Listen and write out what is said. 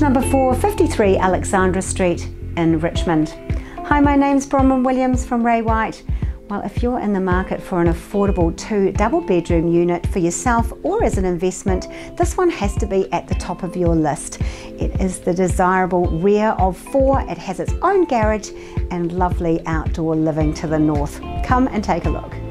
number 453 Alexandra Street in Richmond. Hi, my name's Bronwyn Williams from Ray White. Well, if you're in the market for an affordable two double bedroom unit for yourself or as an investment, this one has to be at the top of your list. It is the desirable rear of four, it has its own garage and lovely outdoor living to the north. Come and take a look.